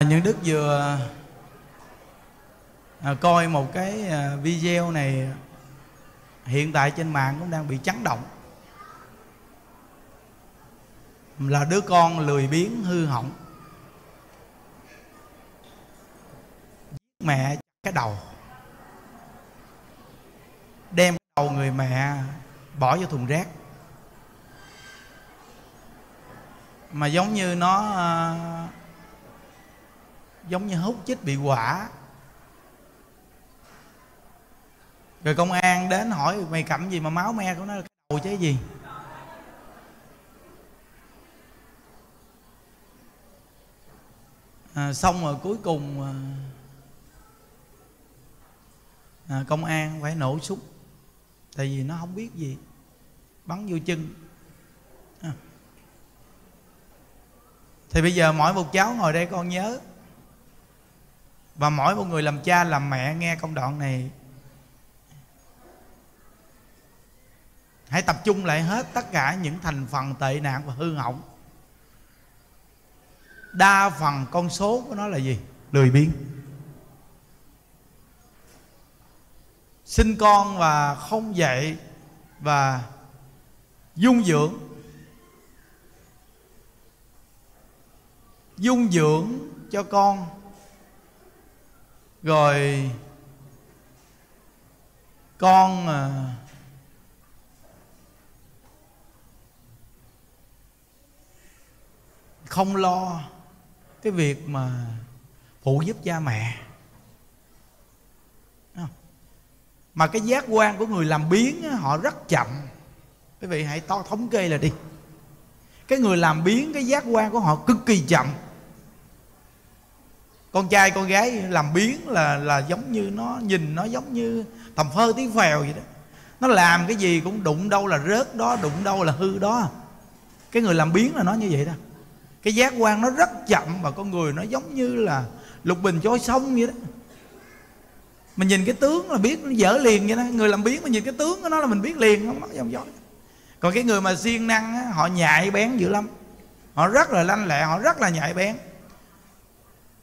À, những đức vừa à, coi một cái à, video này hiện tại trên mạng cũng đang bị chấn động. Là đứa con lười biếng hư hỏng. Mẹ cái đầu. Đem cái đầu người mẹ bỏ vô thùng rác. Mà giống như nó à, giống như hút chích bị quả. Rồi công an đến hỏi mày cầm gì mà máu me? Của nó là đầu chứ gì? À, xong rồi cuối cùng à, à, công an phải nổ súng. Tại vì nó không biết gì. Bắn vô chân. À. thì bây giờ mỗi một cháu ngồi đây con nhớ và mỗi một người làm cha, làm mẹ nghe công đoạn này. Hãy tập trung lại hết tất cả những thành phần tệ nạn và hư hỏng. Đa phần con số của nó là gì? Lười biếng. Sinh con và không dạy và dung dưỡng. Dung dưỡng cho con rồi con à, không lo cái việc mà phụ giúp cha mẹ. Mà cái giác quan của người làm biến họ rất chậm. Quý vị hãy to thống kê là đi. Cái người làm biến cái giác quan của họ cực kỳ chậm con trai con gái làm biến là là giống như nó nhìn nó giống như tầm phơ tí phèo vậy đó. Nó làm cái gì cũng đụng đâu là rớt đó đụng đâu là hư đó. Cái người làm biến là nó như vậy đó. Cái giác quan nó rất chậm và con người nó giống như là lục bình trôi sông vậy đó. Mình nhìn cái tướng là biết nó dở liền vậy đó. Người làm biến mà nhìn cái tướng của nó là mình biết liền không mất dòng dõi. Còn cái người mà siêng năng á, họ nhạy bén dữ lắm. Họ rất là lanh lẹ họ rất là nhạy bén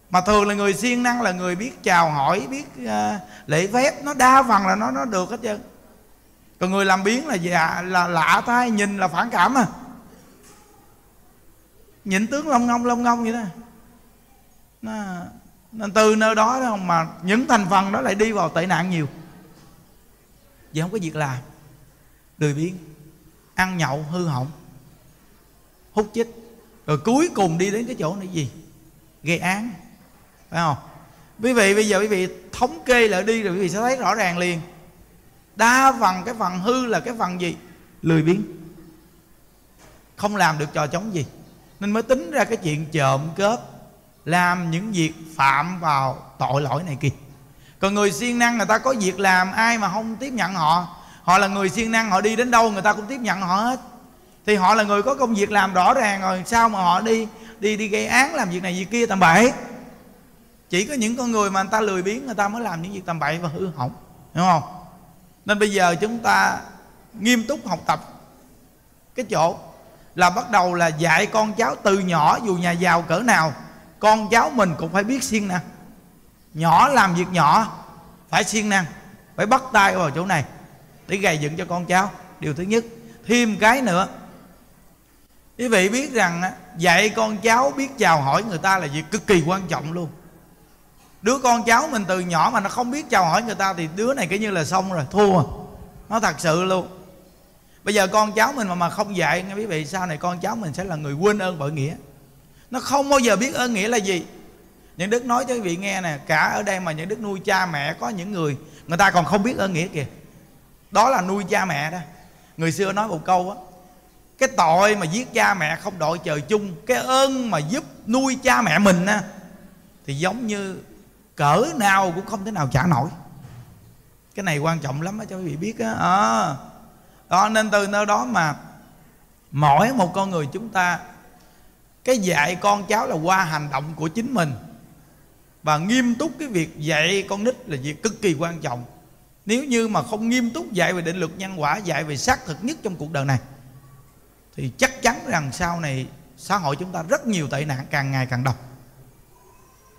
mà thường là người siêng năng là người biết chào hỏi biết uh, lễ phép. Nó đa phần là nó nó được hết trơn. Còn người làm biến là dạ là lạ thay nhìn là phản cảm à. Nhìn tướng lông ngông lông ngông vậy đó. Nó, nên từ nơi đó đó mà những thành phần đó lại đi vào tệ nạn nhiều. Vì không có việc làm. Lười biếng ăn nhậu hư hỏng hút chích. Rồi cuối cùng đi đến cái chỗ này gì? Gây án phải không? Quý vị, bây giờ quý vị thống kê lại đi rồi quý vị sẽ thấy rõ ràng liền. Đa phần cái phần hư là cái phần gì? Lười biếng. Không làm được trò chống gì. Nên mới tính ra cái chuyện trộm cướp, làm những việc phạm vào tội lỗi này kia. Còn người siêng năng người ta có việc làm, ai mà không tiếp nhận họ họ là người siêng năng họ đi đến đâu người ta cũng tiếp nhận họ hết. Thì họ là người có công việc làm rõ ràng rồi, sao mà họ đi đi đi gây án, làm việc này việc kia, tầm bậy chỉ có những con người mà người ta lười biếng, người ta mới làm những việc tầm bậy và hư hỏng, hiểu không? Nên bây giờ chúng ta nghiêm túc học tập. Cái chỗ là bắt đầu là dạy con cháu từ nhỏ, dù nhà giàu cỡ nào, con cháu mình cũng phải biết siêng năng. Nhỏ làm việc nhỏ, phải siêng năng, phải bắt tay vào chỗ này để gầy dựng cho con cháu. Điều thứ nhất, thêm cái nữa. Quý vị biết rằng dạy con cháu biết chào hỏi người ta là việc cực kỳ quan trọng luôn đứa con cháu mình từ nhỏ mà nó không biết chào hỏi người ta thì đứa này cứ như là xong rồi, thua. Nó thật sự luôn. Bây giờ con cháu mình mà mà không dạy, nghe quý vị, sau này con cháu mình sẽ là người quên ơn bội nghĩa. Nó không bao giờ biết ơn nghĩa là gì. Những đức nói cho quý vị nghe nè, cả ở đây mà những đức nuôi cha mẹ, có những người người ta còn không biết ơn nghĩa kìa. Đó là nuôi cha mẹ đó. Người xưa nói một câu á, cái tội mà giết cha mẹ không đội trời chung, cái ơn mà giúp nuôi cha mẹ mình á, thì giống như cỡ nào cũng không thể nào trả nổi. Cái này quan trọng lắm á cho quý vị biết á. À, đó nên từ nơi đó mà mỗi một con người chúng ta cái dạy con cháu là qua hành động của chính mình. Và nghiêm túc cái việc dạy con nít là việc cực kỳ quan trọng. Nếu như mà không nghiêm túc dạy về định luật nhân quả dạy về xác thực nhất trong cuộc đời này thì chắc chắn rằng sau này xã hội chúng ta rất nhiều tệ nạn càng ngày càng độc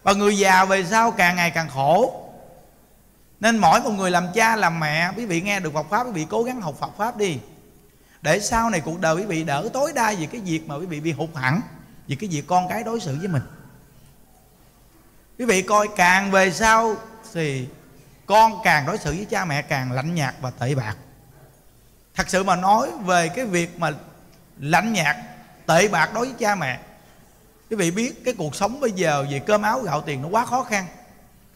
và người già về sau càng ngày càng khổ. Nên mỗi một người làm cha, làm mẹ, quý vị nghe được Phật pháp, quý vị cố gắng học Phật pháp đi. Để sau này cuộc đời quý vị đỡ tối đa về cái việc mà quý vị bị hụt hẳn, vì cái việc con cái đối xử với mình. Quý vị coi càng về sau thì con càng đối xử với cha mẹ càng lạnh nhạt và tệ bạc. Thật sự mà nói về cái việc mà lạnh nhạt, tệ bạc đối với cha mẹ quý vị biết cái cuộc sống bây giờ về cơm áo gạo tiền nó quá khó khăn.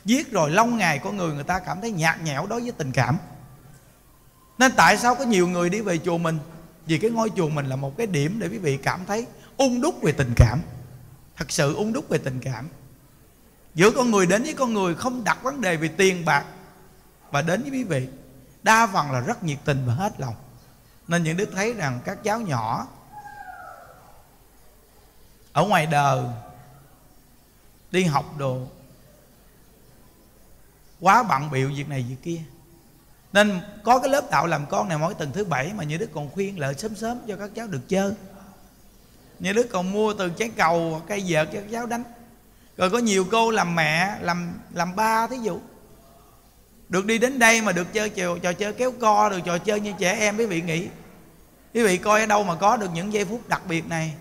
Giết rồi lâu ngày con người người ta cảm thấy nhạt nhẽo đối với tình cảm. Nên tại sao có nhiều người đi về chùa mình? Vì cái ngôi chùa mình là một cái điểm để quý vị cảm thấy ung đúc về tình cảm. Thật sự ung đúc về tình cảm. Giữa con người đến với con người không đặt vấn đề về tiền bạc và đến với quý vị, đa phần là rất nhiệt tình và hết lòng. Nên những đức thấy rằng các cháu nhỏ ở ngoài đời đi học đồ quá bận biệu việc này việc kia. Nên có cái lớp đạo làm con này mỗi tuần thứ bảy mà như đức còn khuyên lợi sớm sớm cho các cháu được chơi. Như đức còn mua từ trái cầu cây vợt cho các cháu đánh. Rồi có nhiều cô làm mẹ làm làm ba thí dụ. Được đi đến đây mà được chơi trò, trò chơi kéo co được trò chơi như trẻ em quý vị nghĩ. Quý vị coi ở đâu mà có được những giây phút đặc biệt này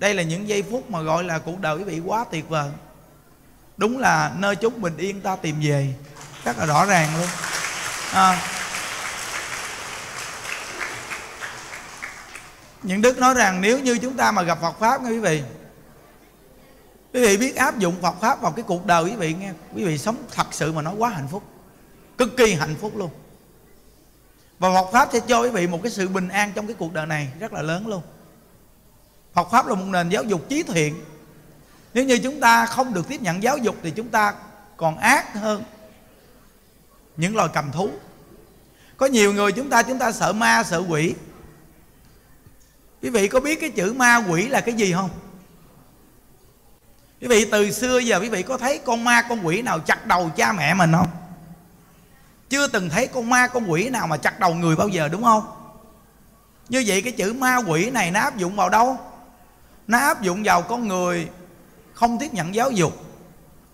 đây là những giây phút mà gọi là cuộc đời quý vị quá tuyệt vời. Đúng là nơi chúng bình yên ta tìm về. Rất là rõ ràng luôn. À. những đức nói rằng nếu như chúng ta mà gặp phật pháp nghe quý vị. Quý vị biết áp dụng phật pháp vào cái cuộc đời quý vị nghe. Quý vị sống thật sự mà nói quá hạnh phúc. Cực kỳ hạnh phúc luôn. Và Phật pháp sẽ cho quý vị một cái sự bình an trong cái cuộc đời này. Rất là lớn luôn. Phật pháp là một nền giáo dục trí thiện. Nếu như chúng ta không được tiếp nhận giáo dục thì chúng ta còn ác hơn những loài cầm thú. Có nhiều người chúng ta chúng ta sợ ma, sợ quỷ. Quý vị có biết cái chữ ma quỷ là cái gì không? Quý vị từ xưa giờ quý vị có thấy con ma, con quỷ nào chặt đầu cha mẹ mình không? Chưa từng thấy con ma, con quỷ nào mà chặt đầu người bao giờ, đúng không? Như vậy cái chữ ma quỷ này nó áp dụng vào đâu? Nó áp dụng vào con người không tiếp nhận giáo dục.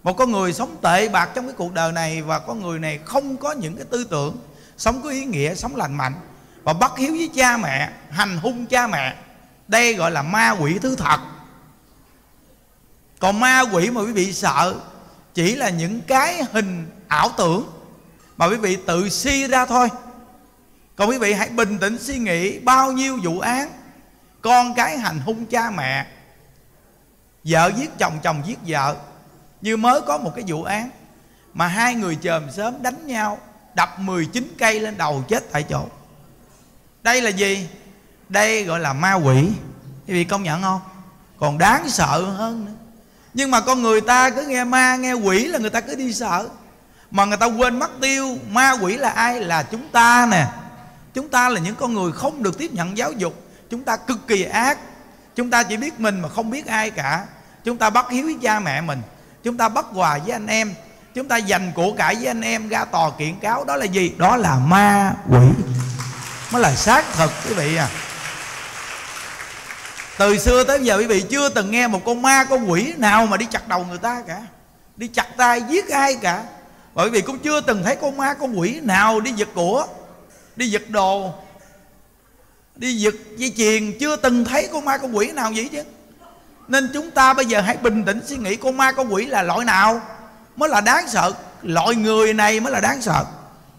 Một con người sống tệ bạc trong cái cuộc đời này và con người này không có những cái tư tưởng, sống có ý nghĩa, sống lành mạnh. Và bất hiếu với cha mẹ, hành hung cha mẹ. Đây gọi là ma quỷ thứ thật. Còn ma quỷ mà quý vị sợ chỉ là những cái hình ảo tưởng mà quý vị tự suy ra thôi. Còn quý vị hãy bình tĩnh suy nghĩ bao nhiêu vụ án con cái hành hung cha mẹ, vợ giết chồng chồng giết vợ. Như mới có một cái vụ án mà hai người chờm sớm đánh nhau, đập 19 cây lên đầu chết tại chỗ. Đây là gì? Đây gọi là ma quỷ. Quý vị công nhận không? Còn đáng sợ hơn nữa. Nhưng mà con người ta cứ nghe ma, nghe quỷ là người ta cứ đi sợ. Mà người ta quên mất tiêu ma quỷ là ai? Là chúng ta nè. Chúng ta là những con người không được tiếp nhận giáo dục chúng ta cực kỳ ác. Chúng ta chỉ biết mình mà không biết ai cả. Chúng ta bắt hiếu với cha mẹ mình. Chúng ta bắt quà với anh em. Chúng ta dành của cải với anh em, ra tòa kiện cáo. Đó là gì? Đó là ma quỷ. Mới là xác thật, quý vị à. Từ xưa tới giờ, quý vị chưa từng nghe một con ma, con quỷ nào mà đi chặt đầu người ta cả. Đi chặt tay, giết ai cả. Bởi vì cũng chưa từng thấy con ma, con quỷ nào đi giật của, đi giật đồ đi giật dây chuyền, chưa từng thấy con ma con quỷ nào vậy chứ. Nên chúng ta bây giờ hãy bình tĩnh suy nghĩ con ma con quỷ là loại nào mới là đáng sợ. Loại người này mới là đáng sợ.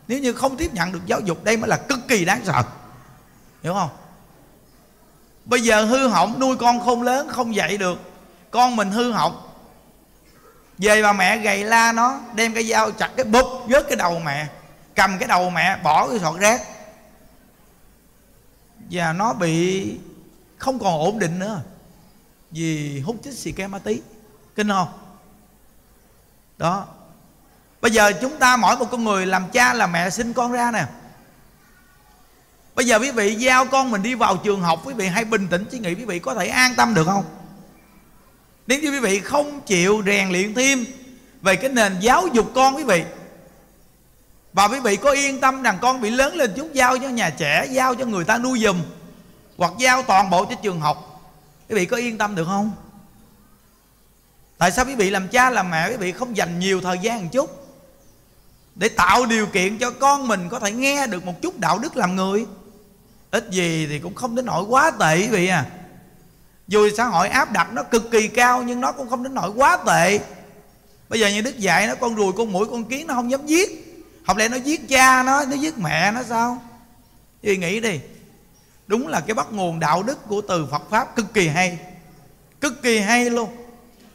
Nếu như không tiếp nhận được giáo dục, đây mới là cực kỳ đáng sợ. Hiểu không? Bây giờ hư hỏng, nuôi con không lớn, không dạy được. Con mình hư hỏng. Về bà mẹ gầy la nó, đem cái dao chặt cái bụp vớt cái đầu mẹ, cầm cái đầu mẹ, bỏ cái sọt rác và nó bị không còn ổn định nữa. Vì hút chích xì ke ma tí. Kinh không? Đó. Bây giờ chúng ta mỗi một con người làm cha, làm mẹ, sinh con ra nè. Bây giờ quý vị giao con mình đi vào trường học, quý vị hãy bình tĩnh suy nghĩ, quý vị có thể an tâm được không? Nếu như quý vị không chịu rèn luyện thêm về cái nền giáo dục con quý vị và quý vị có yên tâm rằng con bị lớn lên chúng giao cho nhà trẻ, giao cho người ta nuôi giùm, hoặc giao toàn bộ cho trường học. Quý vị có yên tâm được không? Tại sao quý vị làm cha làm mẹ, quý vị không dành nhiều thời gian một chút? Để tạo điều kiện cho con mình có thể nghe được một chút đạo đức làm người. Ít gì thì cũng không đến nỗi quá tệ, quý vị à. Dù xã hội áp đặt nó cực kỳ cao, nhưng nó cũng không đến nỗi quá tệ. Bây giờ như đức dạy nó, con ruồi con mũi con kiến nó không dám giết học lẽ nó giết cha nó nó giết mẹ nó sao? Vì nghĩ đi. Đúng là cái bắt nguồn đạo đức của từ phật pháp cực kỳ hay. Cực kỳ hay luôn.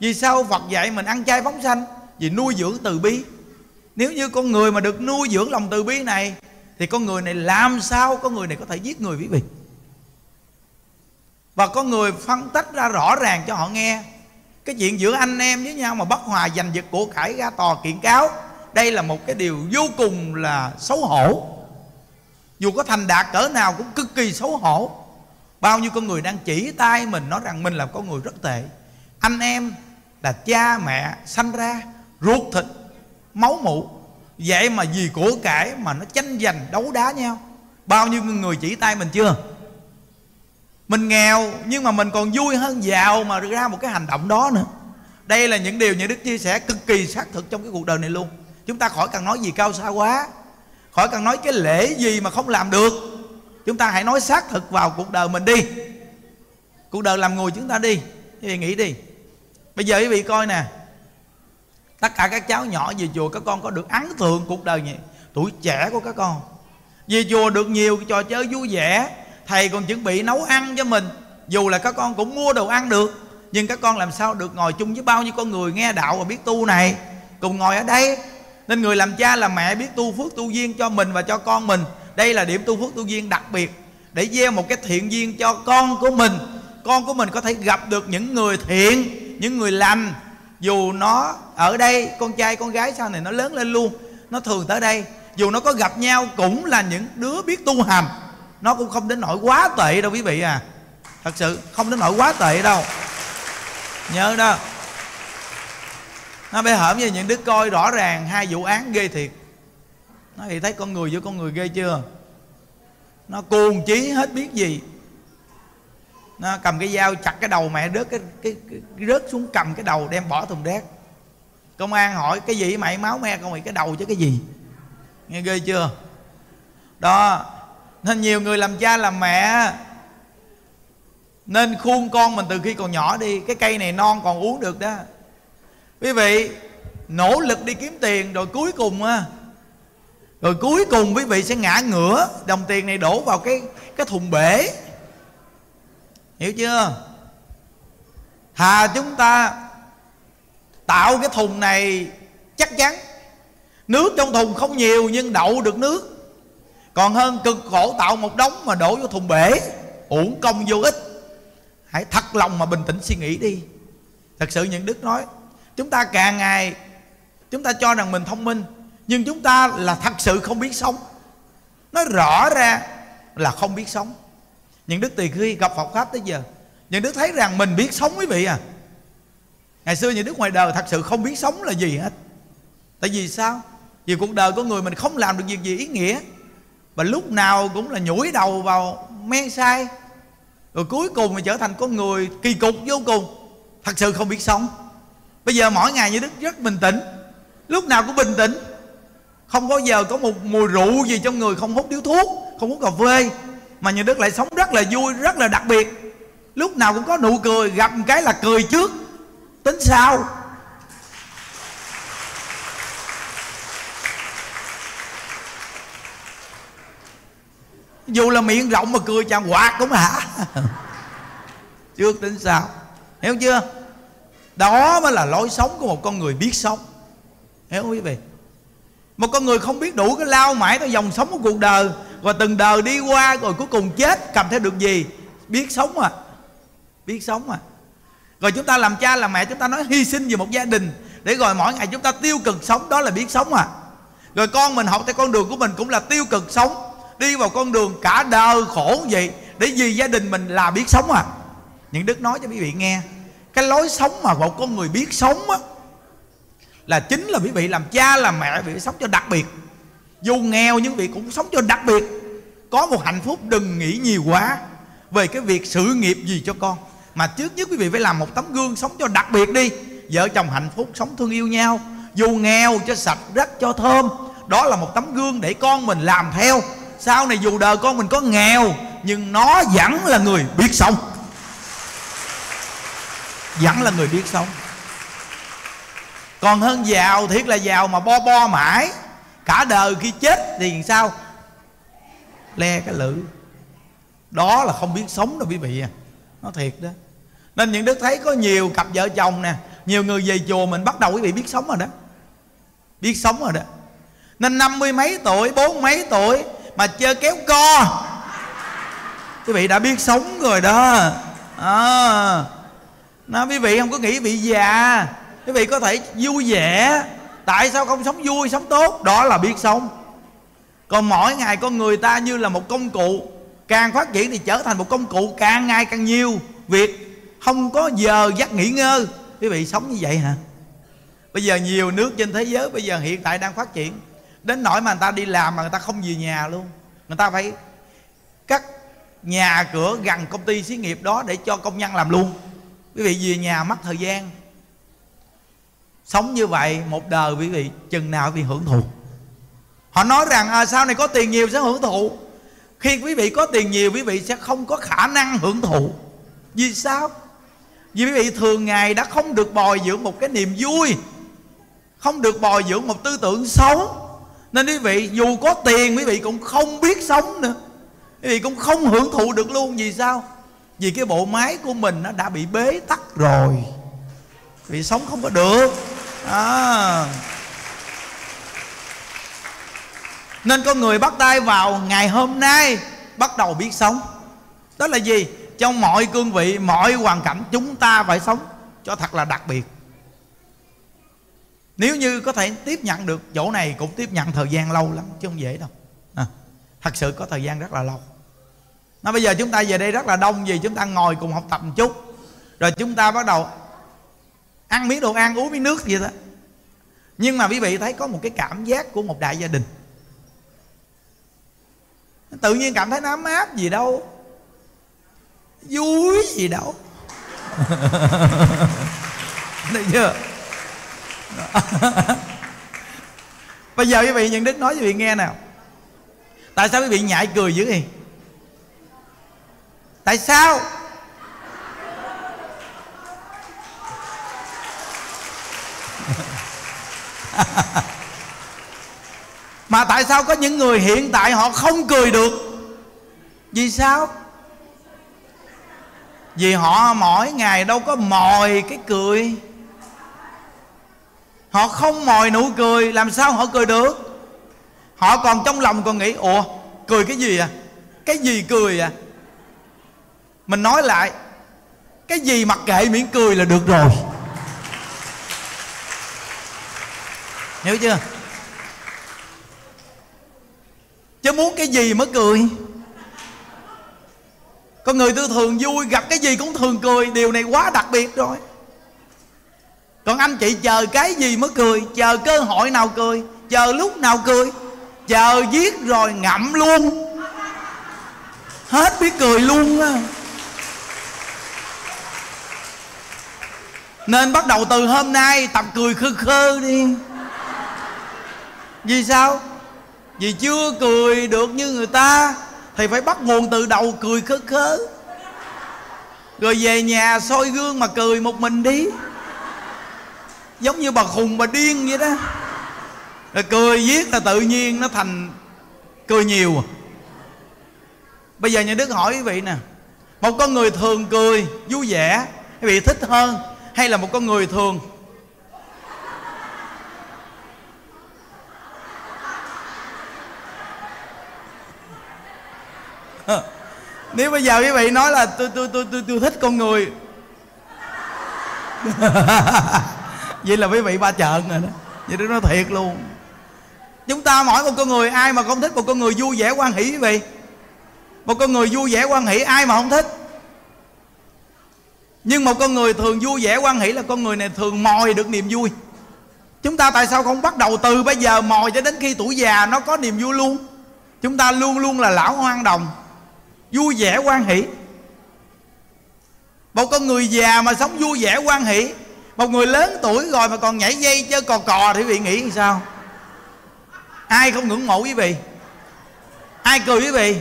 Vì sao phật dạy mình ăn chay phóng sanh? Vì nuôi dưỡng từ bi. Nếu như con người mà được nuôi dưỡng lòng từ bi này, thì con người này làm sao con người này có thể giết người quý vị? Và con người phân tích ra rõ ràng cho họ nghe. Cái chuyện giữa anh em với nhau mà bất hòa giành giật của cải ra tòa kiện cáo đây là một cái điều vô cùng là xấu hổ. Dù có thành đạt cỡ nào cũng cực kỳ xấu hổ. Bao nhiêu con người đang chỉ tay mình nói rằng mình là con người rất tệ. Anh em là cha mẹ sanh ra, ruột thịt, máu mủ. Vậy mà vì của cải mà nó tranh giành, đấu đá nhau. Bao nhiêu người chỉ tay mình chưa? Mình nghèo, nhưng mà mình còn vui hơn giàu mà ra một cái hành động đó nữa. Đây là những điều những đức chia sẻ cực kỳ xác thực trong cái cuộc đời này luôn chúng ta khỏi cần nói gì cao xa quá. Khỏi cần nói cái lễ gì mà không làm được. Chúng ta hãy nói xác thực vào cuộc đời mình đi. Cuộc đời làm người chúng ta đi. Thì nghĩ đi. Bây giờ quý vị coi nè. Tất cả các cháu nhỏ về chùa, các con có được ấn tượng cuộc đời nhỉ? Tuổi trẻ của các con. Về chùa được nhiều trò chơi vui vẻ. Thầy còn chuẩn bị nấu ăn cho mình. Dù là các con cũng mua đồ ăn được. Nhưng các con làm sao được ngồi chung với bao nhiêu con người nghe đạo và biết tu này? Cùng ngồi ở đây nên người làm cha làm mẹ biết tu phước tu duyên cho mình và cho con mình. Đây là điểm tu phước tu duyên đặc biệt để gieo một cái thiện duyên cho con của mình. Con của mình có thể gặp được những người thiện, những người lành. Dù nó ở đây, con trai, con gái sau này nó lớn lên luôn, nó thường tới đây. Dù nó có gặp nhau cũng là những đứa biết tu hành. Nó cũng không đến nỗi quá tệ đâu quý vị à. Thật sự không đến nỗi quá tệ đâu. Nhớ đó nó bê hởm với những đứa coi rõ ràng hai vụ án ghê thiệt. Nó thì thấy con người với con người ghê chưa? Nó cuồng chí hết biết gì. Nó cầm cái dao chặt cái đầu mẹ rớt cái, cái, cái, cái rớt xuống cầm cái đầu đem bỏ thùng rác. Công an hỏi cái gì mày? Máu me con mày cái đầu chứ cái gì? Nghe ghê chưa? Đó nên nhiều người làm cha làm mẹ nên khuôn con mình từ khi còn nhỏ đi cái cây này non còn uống được đó quý vị, nỗ lực đi kiếm tiền rồi cuối cùng á. Rồi cuối cùng quý vị sẽ ngã ngửa, đồng tiền này đổ vào cái cái thùng bể. Hiểu chưa? Thà chúng ta tạo cái thùng này chắc chắn. Nước trong thùng không nhiều nhưng đậu được nước. Còn hơn cực khổ tạo một đống mà đổ vô thùng bể, uổng công vô ích. Hãy thật lòng mà bình tĩnh suy nghĩ đi. Thật sự những đức nói chúng ta càng ngày, chúng ta cho rằng mình thông minh, nhưng chúng ta là thật sự không biết sống. Nói rõ ra là không biết sống. Những đức từ khi gặp Phật pháp tới giờ, những đức thấy rằng mình biết sống quý vị à. Ngày xưa những đức ngoài đời thật sự không biết sống là gì hết. Tại vì sao? Vì cuộc đời của người mình không làm được việc gì ý nghĩa, và lúc nào cũng là nhủi đầu vào men sai, rồi cuối cùng mình trở thành con người kỳ cục vô cùng, thật sự không biết sống bây giờ mỗi ngày như đức rất bình tĩnh. Lúc nào cũng bình tĩnh. Không bao giờ có một mùi rượu gì trong người không hút điếu thuốc, không hút cà phê, mà như đức lại sống rất là vui, rất là đặc biệt. Lúc nào cũng có nụ cười, gặp một cái là cười trước. Tính sau dù là miệng rộng mà cười chàng quạt cũng hả? Trước tính sao? Hiểu chưa? Đó mới là lối sống của một con người biết sống. Hiểu không quý vị? Một con người không biết đủ cái lao mãi cái dòng sống của cuộc đời và từng đời đi qua rồi cuối cùng chết, cầm theo được gì? Biết sống à. Biết sống à. Rồi chúng ta làm cha làm mẹ, chúng ta nói hy sinh vì một gia đình, để rồi mỗi ngày chúng ta tiêu cực sống, đó là biết sống à. Rồi con mình học theo con đường của mình cũng là tiêu cực sống, đi vào con đường cả đời khổ vậy, để vì gia đình mình là biết sống à. Những đức nói cho quý vị nghe cái lối sống mà một con người biết sống á, là chính là quý vị làm cha, làm mẹ vị sống cho đặc biệt. Dù nghèo nhưng vị cũng sống cho đặc biệt. Có một hạnh phúc đừng nghĩ nhiều quá về cái việc sự nghiệp gì cho con. Mà trước nhất quý vị phải làm một tấm gương sống cho đặc biệt đi. Vợ chồng hạnh phúc, sống thương yêu nhau. Dù nghèo cho sạch rất cho thơm, đó là một tấm gương để con mình làm theo. Sau này dù đời con mình có nghèo, nhưng nó vẫn là người biết sống vẫn là người biết sống còn hơn giàu thiệt là giàu mà bo bo mãi. Cả đời khi chết thì sao? Le cái lự đó là không biết sống đâu quý vị à. Nó thiệt đó. Nên những đức thấy có nhiều cặp vợ chồng nè nhiều người về chùa mình bắt đầu quý vị biết sống rồi đó. Biết sống rồi đó. Nên năm mươi mấy tuổi bốn mấy tuổi mà chơi kéo co. Quý vị đã biết sống rồi đó. À, nó quý vị không có nghĩ bị già. Quý vị có thể vui vẻ. Tại sao không sống vui, sống tốt? Đó là biết sống. Còn mỗi ngày con người ta như là một công cụ. Càng phát triển thì trở thành một công cụ càng ngày càng nhiều. Việc không có giờ giấc nghỉ ngơi. Quý vị sống như vậy hả? Bây giờ nhiều nước trên thế giới bây giờ hiện tại đang phát triển. Đến nỗi mà người ta đi làm mà người ta không về nhà luôn. Người ta phải cắt nhà cửa gần công ty xí nghiệp đó để cho công nhân làm luôn quý vị về nhà mất thời gian. Sống như vậy một đời quý vị chừng nào quý vị hưởng thụ. Họ nói rằng à, sau này có tiền nhiều sẽ hưởng thụ. Khi quý vị có tiền nhiều quý vị sẽ không có khả năng hưởng thụ. Vì sao? Vì quý vị thường ngày đã không được bồi dưỡng một cái niềm vui không được bồi dưỡng một tư tưởng xấu. Nên quý vị dù có tiền quý vị cũng không biết sống nữa. Quý vị cũng không hưởng thụ được luôn. Vì sao? Vì cái bộ máy của mình nó đã bị bế tắc rồi. Vì sống không có được. À. nên con người bắt tay vào ngày hôm nay bắt đầu biết sống. Đó là gì? Trong mọi cương vị mọi hoàn cảnh chúng ta phải sống cho thật là đặc biệt. Nếu như có thể tiếp nhận được chỗ này cũng tiếp nhận thời gian lâu lắm chứ không dễ đâu. À, thật sự có thời gian rất là lâu nó bây giờ chúng ta về đây rất là đông vì chúng ta ngồi cùng học tập một chút. Rồi chúng ta bắt đầu ăn miếng đồ ăn uống miếng nước gì đó. Nhưng mà quý vị thấy có một cái cảm giác của một đại gia đình. Tự nhiên cảm thấy nó ấm áp gì đâu. Vui gì đâu. Được chưa? Bây giờ quý vị nhận đức nói cho quý vị nghe nào. Tại sao quý vị nhại cười dữ gì tại sao? Mà tại sao có những người hiện tại họ không cười được? Vì sao? Vì họ mỗi ngày đâu có mồi cái cười. Họ không mồi nụ cười, làm sao họ cười được? Họ còn trong lòng còn nghĩ, ủa, cười cái gì à? Cái gì cười à? Mình nói lại, cái gì mặc kệ miễn cười là được rồi. Hiểu chưa? Chứ muốn cái gì mới cười? Con người tôi thường vui, gặp cái gì cũng thường cười. Điều này quá đặc biệt rồi. Còn anh chị chờ cái gì mới cười? Chờ cơ hội nào cười? Chờ lúc nào cười? Chờ giết rồi ngậm luôn. Hết biết cười luôn á. Nên bắt đầu từ hôm nay, tập cười khơ khơ đi. Vì sao? Vì chưa cười được như người ta, thì phải bắt nguồn từ đầu cười khơ khơ rồi về nhà soi gương mà cười một mình đi. Giống như bà khùng bà điên vậy đó. Rồi cười viết là tự nhiên nó thành cười nhiều. Bây giờ nhà đức hỏi quý vị nè, một con người thường cười, vui vẻ, quý vị thích hơn hay là một con người thường? Nếu bây giờ quý vị nói là tôi tôi tôi tôi, tôi thích con người. Vậy là quý vị ba trợn rồi đó. Vậy đó nó thiệt luôn. Chúng ta mỗi một con người ai mà không thích một con người vui vẻ quan hỷ quý vị? Một con người vui vẻ quan hỷ ai mà không thích? Nhưng một con người thường vui vẻ, quan hỷ là con người này thường mòi được niềm vui. Chúng ta tại sao không bắt đầu từ bây giờ, mòi cho đến khi tuổi già nó có niềm vui luôn? Chúng ta luôn luôn là lão hoang đồng, vui vẻ, quan hỷ. Một con người già mà sống vui vẻ, quan hỷ, một người lớn tuổi rồi mà còn nhảy dây chơi cò cò thì quý vị nghĩ sao? Ai không ngưỡng mộ quý vị? Ai cười quý vị?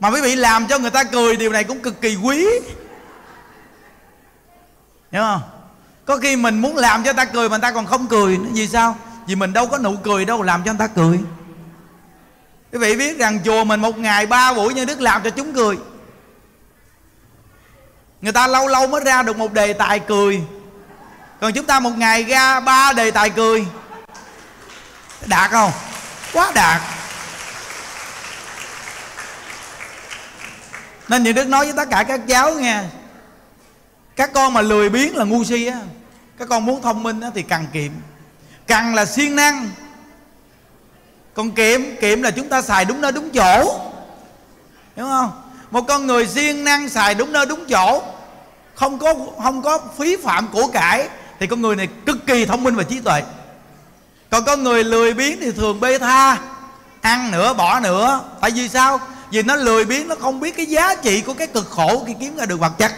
Mà quý vị làm cho người ta cười, điều này cũng cực kỳ quý. Hiểu không? Có khi mình muốn làm cho người ta cười mà người ta còn không cười nữa vì sao? Vì mình đâu có nụ cười đâu, làm cho người ta cười. Quý vị biết rằng chùa mình một ngày ba buổi như đức làm cho chúng cười. Người ta lâu lâu mới ra được một đề tài cười. Còn chúng ta một ngày ra ba đề tài cười. Đạt không? Quá đạt. Nên như đức nói với tất cả các cháu nghe, các con mà lười biếng là ngu si á, các con muốn thông minh á thì cần kiệm. Cần là siêng năng, còn kiệm kiệm là chúng ta xài đúng nơi đúng chỗ. Hiểu không? Một con người siêng năng xài đúng nơi đúng chỗ, không có không có phí phạm của cải, thì con người này cực kỳ thông minh và trí tuệ. Còn con người lười biếng thì thường bê tha, ăn nữa, bỏ nữa. Tại vì sao? Vì nó lười biếng, nó không biết cái giá trị của cái cực khổ khi kiếm ra được vật chất.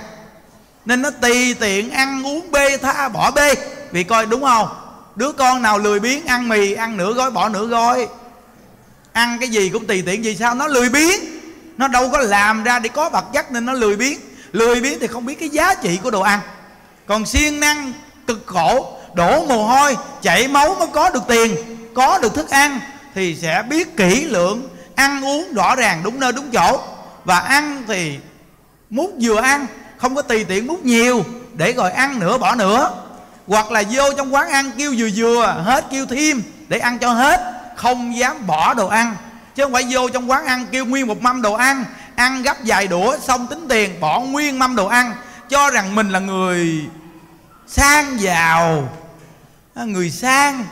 Nên nó tùy tiện ăn uống bê tha, bỏ bê. Vì coi đúng không? Đứa con nào lười biếng, ăn mì, ăn nửa gói, bỏ nửa gói. Ăn cái gì cũng tùy tiện, vì sao? Nó lười biếng. Nó đâu có làm ra để có vật chất nên nó lười biếng. Lười biếng thì không biết cái giá trị của đồ ăn. Còn siêng năng, cực khổ, đổ mồ hôi, chảy máu mới có được tiền, có được thức ăn, thì sẽ biết kỹ lưỡng ăn uống rõ ràng đúng nơi, đúng chỗ. Và ăn thì múc vừa ăn, không có tùy tiện múc nhiều, để rồi ăn nữa bỏ nữa hoặc là vô trong quán ăn kêu vừa vừa, hết kêu thêm, để ăn cho hết, không dám bỏ đồ ăn. Chứ không phải vô trong quán ăn kêu nguyên một mâm đồ ăn ăn gấp vài đũa, xong tính tiền, bỏ nguyên mâm đồ ăn. Cho rằng mình là người sang giàu. Người sang,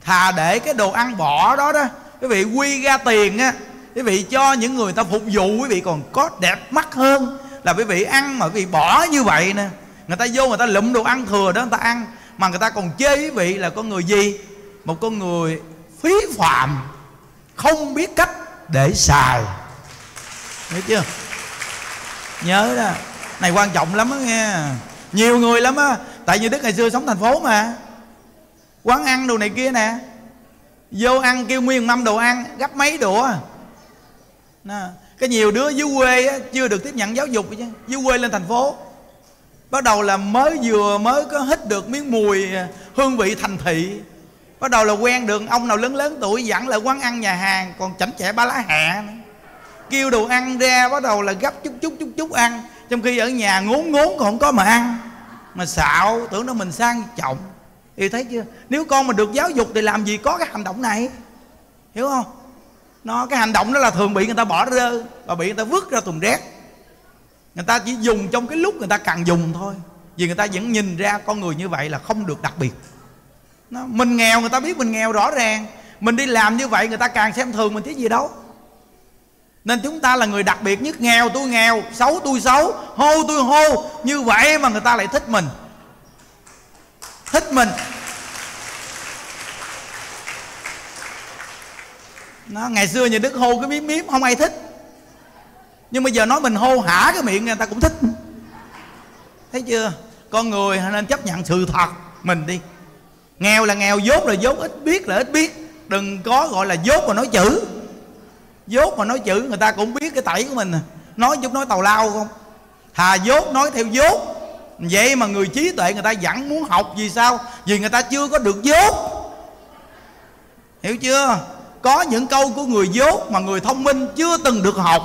thà để cái đồ ăn bỏ đó đó quý vị quy ra tiền á, quý vị cho những người ta phục vụ, quý vị còn có đẹp mắt hơn. Là quý vị ăn mà quý vị bỏ như vậy nè. Người ta vô người ta lụm đồ ăn thừa đó, người ta ăn. Mà người ta còn chê quý vị là con người gì? Một con người phí phạm, không biết cách để xài. Hiểu chưa? Nhớ đó. Này, quan trọng lắm á nghe. Nhiều người lắm á. Tại vì đức ngày xưa sống thành phố mà. Quán ăn đồ này kia nè vô ăn kêu nguyên mâm đồ ăn gấp mấy đũa. Nè cái nhiều đứa dưới quê á, chưa được tiếp nhận giáo dục chứ dưới quê lên thành phố. Bắt đầu là mới vừa mới có hít được miếng mùi à, hương vị thành thị. Bắt đầu là quen được ông nào lớn lớn tuổi dẫn lại quán ăn nhà hàng còn chảnh chẹ ba lá hẹ kêu đồ ăn ra bắt đầu là gấp chút chút chút chút ăn trong khi ở nhà ngốn ngốn còn không có mà ăn. Mà xạo tưởng nó mình sang trọng thì thấy chưa? Nếu con mà được giáo dục thì làm gì có cái hành động này? Hiểu không? Nó cái hành động đó là thường bị người ta bỏ rơ và bị người ta vứt ra thùng rác. Người ta chỉ dùng trong cái lúc người ta cần dùng thôi. Vì người ta vẫn nhìn ra con người như vậy là không được đặc biệt. Nó, mình nghèo người ta biết mình nghèo rõ ràng. Mình đi làm như vậy người ta càng xem thường mình chứ gì đâu. Nên chúng ta là người đặc biệt nhất. Nghèo tôi nghèo xấu tôi xấu hô tôi hô. Như vậy mà người ta lại thích mình thích mình. Nó, ngày xưa nhà đức hô cái miếng miếm không ai thích. Nhưng bây giờ nói mình hô hả cái miệng người ta cũng thích. Thấy chưa? Con người nên chấp nhận sự thật mình đi. Nghèo là nghèo, dốt là dốt, ít biết là ít biết. Đừng có gọi là dốt mà nói chữ. Dốt mà nói chữ, người ta cũng biết cái tẩy của mình à. nói chút nói tàu lao không? Thà dốt, nói theo dốt vậy mà người trí tuệ người ta vẫn muốn học vì sao? Vì người ta chưa có được dốt. Hiểu chưa? Có những câu của người dốt mà người thông minh chưa từng được học.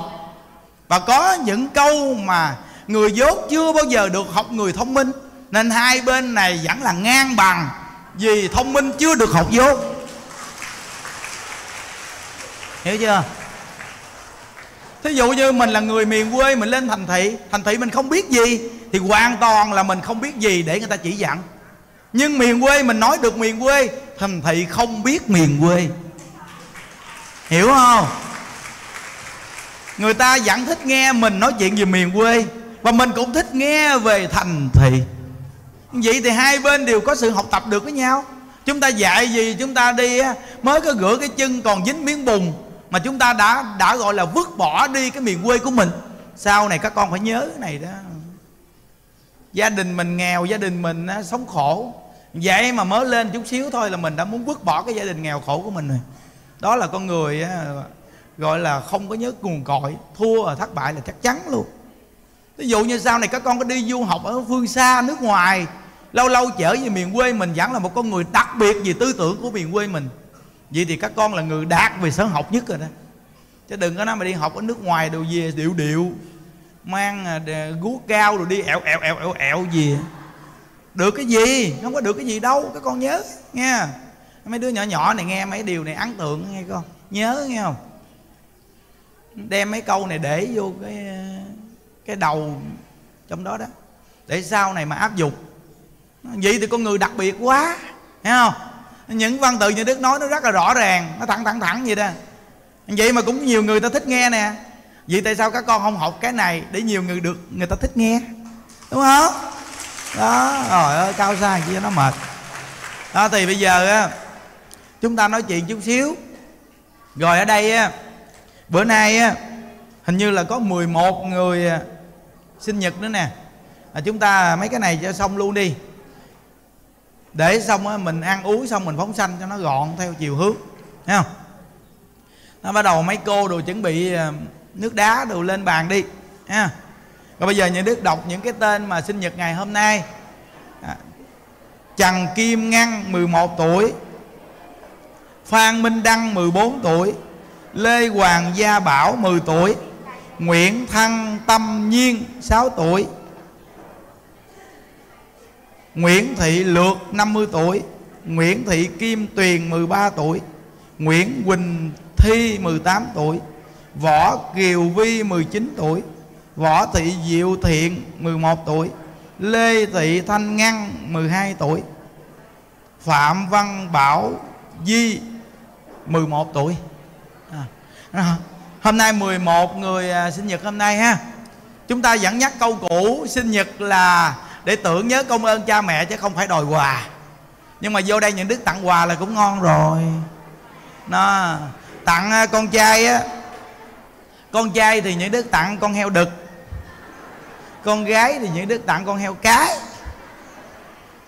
Và có những câu mà người dốt chưa bao giờ được học người thông minh. Nên hai bên này vẫn là ngang bằng vì thông minh chưa được học dốt. Hiểu chưa? Thí dụ như mình là người miền quê, mình lên thành thị thành thị mình không biết gì thì hoàn toàn là mình không biết gì để người ta chỉ dặn. Nhưng miền quê mình nói được miền quê thành thị không biết miền quê. Hiểu không? Người ta vẫn thích nghe mình nói chuyện về miền quê, và mình cũng thích nghe về thành thị. Vậy thì hai bên đều có sự học tập được với nhau. Chúng ta dạy gì, chúng ta đi mới có rửa cái chân còn dính miếng bùn, mà chúng ta đã đã gọi là vứt bỏ đi cái miền quê của mình. Sau này các con phải nhớ cái này đó gia đình mình nghèo gia đình mình á, sống khổ. Vậy mà mới lên chút xíu thôi là mình đã muốn vứt bỏ cái gia đình nghèo khổ của mình rồi. Đó là con người á, gọi là không có nhớ nguồn cội thua và thất bại là chắc chắn luôn. Ví dụ như sau này các con có đi du học ở phương xa nước ngoài lâu lâu trở về miền quê mình vẫn là một con người đặc biệt về tư tưởng của miền quê mình. Vậy thì các con là người đạt về sở học nhất rồi đó. Chứ đừng có nói mà đi học ở nước ngoài đồ về điệu điệu mang à, guốc cao rồi đi ẹo ẹo ẹo ẹo ẹo gì? Được cái gì? Không có được cái gì đâu các con nhớ nghe. Mấy đứa nhỏ nhỏ này nghe mấy điều này ấn tượng nghe con. Nhớ nghe không? Đem mấy câu này để vô cái à, cái đầu trong đó đó. Để sau này mà áp dụng. Vậy thì con người đặc biệt quá thấy không? Những văn tự như đức nói nó rất là rõ ràng nó thẳng thẳng thẳng vậy đó. Vậy mà cũng nhiều người ta thích nghe nè vậy tại sao các con không học cái này để nhiều người được người ta thích nghe? Đúng không? Đó rồi ơi cao xa kia nó mệt. Đó thì bây giờ á chúng ta nói chuyện chút xíu. Rồi ở đây á bữa nay á hình như là có 11 người à, sinh nhật nữa nè. À, chúng ta mấy cái này cho xong luôn đi. Để xong á mình ăn uống xong mình phóng sanh cho nó gọn theo chiều hướng thấy không? Nó bắt đầu mấy cô đồ chuẩn bị à, nước đá đồ lên bàn đi ha. Rồi bây giờ những đức đọc những cái tên mà sinh nhật ngày hôm nay. À, Trần Kim Ngăn 11 tuổi. Phan Minh Đăng 14 tuổi. Lê Hoàng Gia Bảo 10 tuổi. Nguyễn Thăng Tâm Nhiên 6 tuổi. Nguyễn Thị Lược 50 tuổi. Nguyễn Thị Kim Tuyền 13 tuổi. Nguyễn Quỳnh Thi 18 tuổi. Võ Kiều Vi 19 tuổi. Võ Thị Diệu Thiện 11 tuổi. Lê Thị Thanh Ngăn 12 tuổi. Phạm Văn Bảo Di 11 tuổi. À, à, Hôm nay 11 người à, sinh nhật hôm nay ha. Chúng ta vẫn nhắc câu cũ Sinh nhật là để tưởng nhớ công ơn cha mẹ chứ không phải đòi quà. Nhưng mà vô đây những đức tặng quà là cũng ngon rồi. Nó Tặng à, con trai á con trai thì những đức tặng con heo đực. Con gái thì những đức tặng con heo cái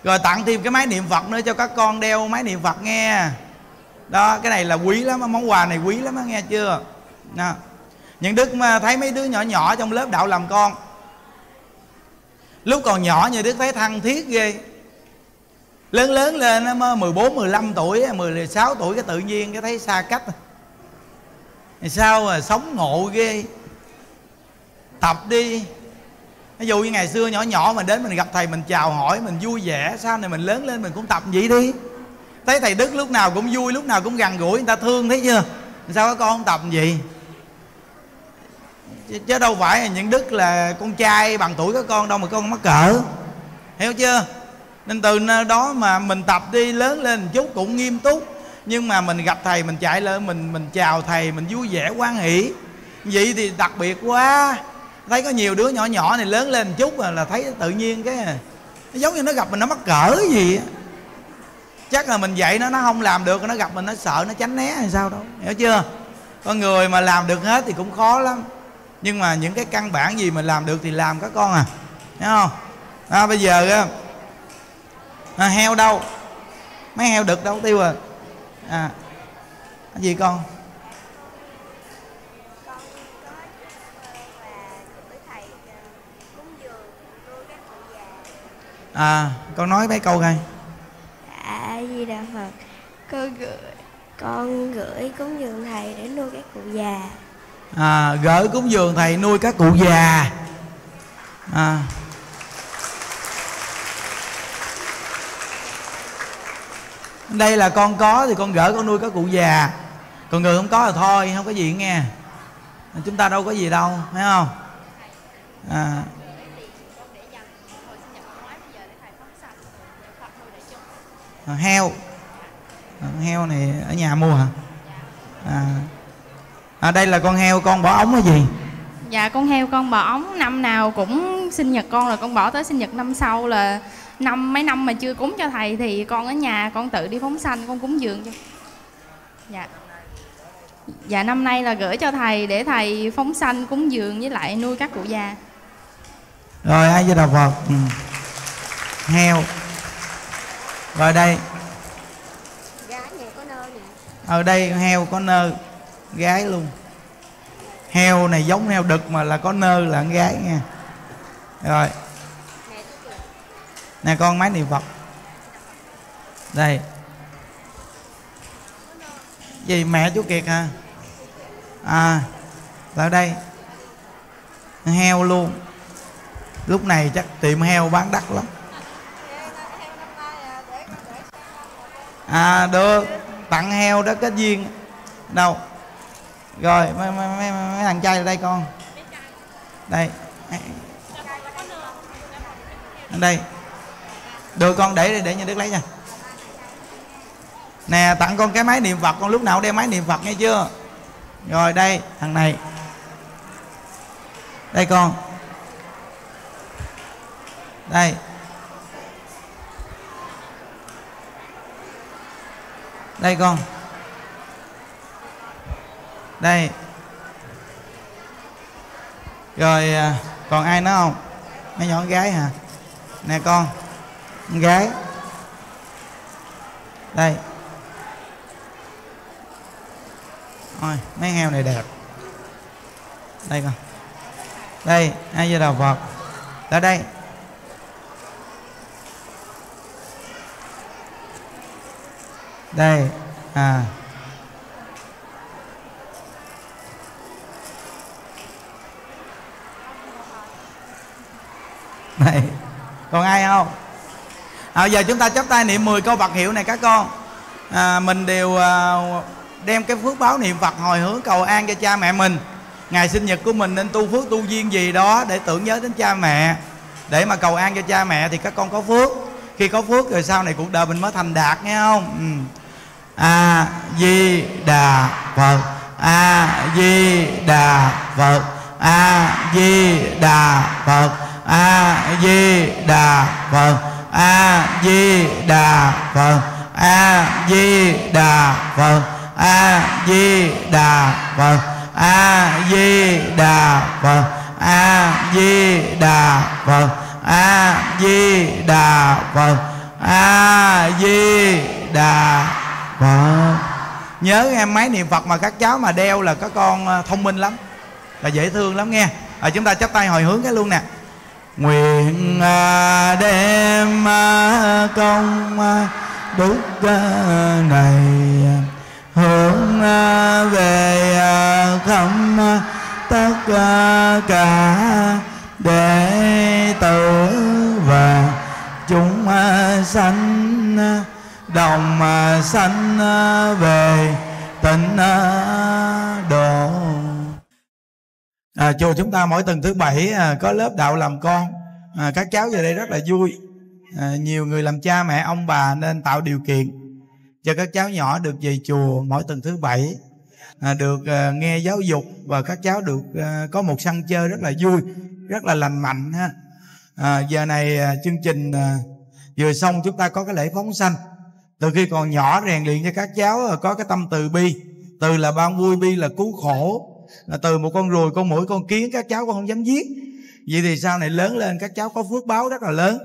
rồi tặng thêm cái máy niệm phật nữa cho các con đeo máy niệm phật nghe. Đó cái này là quý lắm món quà này quý lắm nghe chưa? Đó. những đức mà thấy mấy đứa nhỏ nhỏ trong lớp đạo làm con. Lúc còn nhỏ như đức thấy thân thiết ghê. Lớn lớn lên nó 14, 15 tuổi 16 tuổi cái tự nhiên cái thấy xa cách sao mà sống ngộ ghê? Tập đi. Ví dụ như ngày xưa nhỏ nhỏ mình đến mình gặp thầy mình chào hỏi, mình vui vẻ, sau này mình lớn lên mình cũng tập vậy đi. Thấy thầy đức lúc nào cũng vui, lúc nào cũng gần gũi, người ta thương thấy chưa? Sao các con không tập gì chứ đâu phải là những đức là con trai bằng tuổi các con đâu mà con mắc cỡ. Hiểu chưa? Nên từ đó mà mình tập đi, lớn lên một chút cũng nghiêm túc nhưng mà mình gặp thầy mình chạy lên mình mình chào thầy mình vui vẻ quan hỷ. Vậy thì đặc biệt quá. Thấy có nhiều đứa nhỏ nhỏ này lớn lên một chút là, là thấy tự nhiên cái à, nó giống như nó gặp mình nó mắc cỡ gì chắc là mình dạy nó nó không làm được nó gặp mình nó sợ nó tránh né hay sao đâu hiểu chưa? Con người mà làm được hết thì cũng khó lắm. Nhưng mà những cái căn bản gì mình làm được thì làm các con à thấy không? À, bây giờ à, heo đâu? Mấy heo đực đâu? Tiêu rồi à gì con? À con nói mấy câu coi. Dạ di đà phật con gửi con gửi cúng dường thầy để nuôi các cụ già. À gửi cúng dường thầy nuôi các cụ già. À đây là con có thì con gửi con nuôi các cụ già. Còn người không có là thôi không có gì nghe. Chúng ta đâu có gì đâu thấy không? À. À, heo. À, heo này ở nhà mua hả? À, à đây là con heo con bỏ ống cái gì? Dạ con heo con bỏ ống năm nào cũng sinh nhật con là con bỏ tới sinh nhật năm sau là năm, mấy năm mà chưa cúng cho thầy thì con ở nhà con tự đi phóng sanh, con cúng dường cho. Dạ. Dạ năm nay là gửi cho thầy để thầy phóng sanh, cúng dường với lại nuôi các cụ già. Rồi, ai với đạo phật? Ừ. heo. Rồi đây. Gái nhà có nơ ở đây, heo có nơ, gái luôn. Heo này giống heo đực mà là có nơ là con gái nha. Rồi nè con máy niệm phật đây. Gì mẹ chú kiệt hả à vào đây. Heo luôn. Lúc này chắc tiệm heo bán đắt lắm. À được. Tặng heo đó kết duyên. Đâu? Rồi mấy, mấy, mấy, mấy thằng trai ở đây con. Đây. Đây đưa con để để nhà đức lấy nha. Nè, tặng con cái máy niệm phật, con lúc nào cũng đeo máy niệm phật nghe chưa? Rồi, đây, thằng này. Đây con. Đây. Đây con. Đây. Rồi à, còn ai nữa không? Mấy nhỏ gái hả? Nè con con gái. Đây. Ôi, mấy heo này đẹp. Đây con. Đây ai giờ đầu phật ở đây. Đây à. Này còn ai không? À, giờ chúng ta chắp tay niệm 10 câu Phật hiệu này các con. À, mình đều à, đem cái phước báo niệm Phật hồi hướng cầu an cho cha mẹ mình. Ngày sinh nhật của mình nên tu phước tu duyên gì đó để tưởng nhớ đến cha mẹ. Để mà cầu an cho cha mẹ thì các con có phước. Khi có phước rồi sau này cuộc đời mình mới thành đạt nghe không? Ừ. a di đà phật. A di đà phật. A di đà phật. A di đà phật a di đà phật. A di đà phật. A di đà phật. A di đà phật. A di đà phật. A di đà phật. A di đà phật. Nhớ nghe máy niệm phật mà các cháu mà đeo là các con ờ, thông minh lắm, là dễ thương lắm nghe. Rồi chúng ta chắp tay hồi hướng cái luôn nè nguyện à, đem à, công à, đức này, hướng về khắp tất cả đệ tử và chúng sanh đồng sanh về tịnh độ à, chùa chúng ta mỗi tuần thứ bảy à, có lớp đạo làm con. À, các cháu về đây rất là vui. À, nhiều người làm cha mẹ ông bà nên tạo điều kiện cho các cháu nhỏ được về chùa mỗi tuần thứ bảy. À, được à, nghe giáo dục và các cháu được à, có một sân chơi rất là vui rất là lành mạnh ha. À, giờ này à, chương trình à, vừa xong chúng ta có cái lễ phóng sanh. Từ khi còn nhỏ rèn luyện cho các cháu à, có cái tâm từ bi. Từ là ban vui bi là cứu khổ là từ một con ruồi con mũi con kiến các cháu con không dám giết. Vậy thì sau này lớn lên các cháu có phước báo rất là lớn.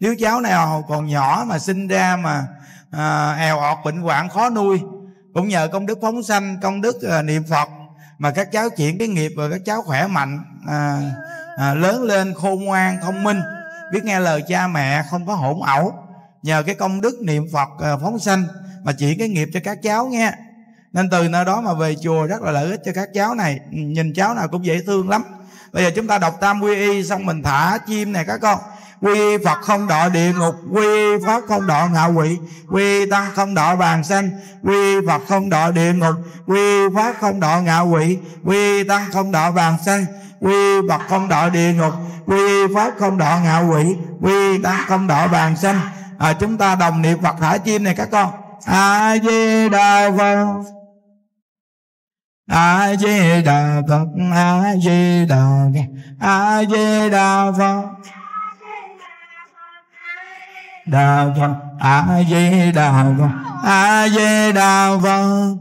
Nếu cháu nào còn nhỏ mà sinh ra mà à, èo ọt bệnh hoạn khó nuôi cũng nhờ công đức phóng sanh công đức à, niệm phật mà các cháu chuyển cái nghiệp và các cháu khỏe mạnh à, à, lớn lên khôn ngoan thông minh. Biết nghe lời cha mẹ không có hỗn ẩu. Nhờ cái công đức niệm phật à, phóng sanh mà chuyển cái nghiệp cho các cháu nghe nên từ nơi đó mà về chùa rất là lợi ích cho các cháu này. Ừ, nhìn cháu nào cũng dễ thương lắm. Bây giờ chúng ta đọc tam quy y xong mình thả chim này các con. Quy phật không đọa địa ngục quy pháp không đọa ngạ quỷ quy tăng không đọa bàn sanh quy phật không đọa địa ngục quy pháp không đọa ngạ quỷ quy tăng không đọa bàn sanh quy phật không đọa địa ngục quy pháp không đọa ngạ quỷ quy tăng không đọa bàn sanh à, chúng ta đồng niệm phật thả chim này các con. A di đà phật a di đà phật a di đà phật a di đà phật đà phật a di đà phật a di đà phật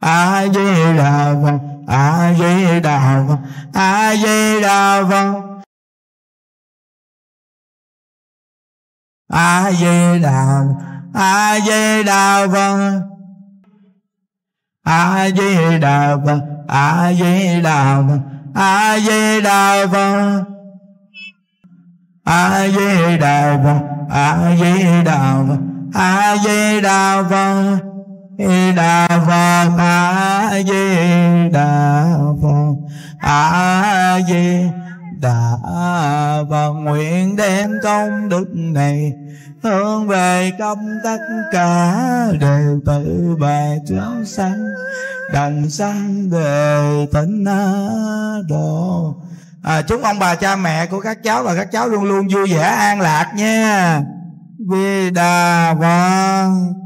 a di đà phật a di đà phật a di đà phật a di đà a di đà phật a di đà phật a di đà phật a di đà phật a di đà phật a di đà phật a di đà phật đà phật a di đà phật a di đà phật nguyện đem công đức này hướng về công tất cả đều tự bài chúng sanh đằng sanh về tịnh độ. À, chúc ông bà cha mẹ của các cháu và các cháu luôn luôn vui vẻ an lạc nha. Vì đà phật.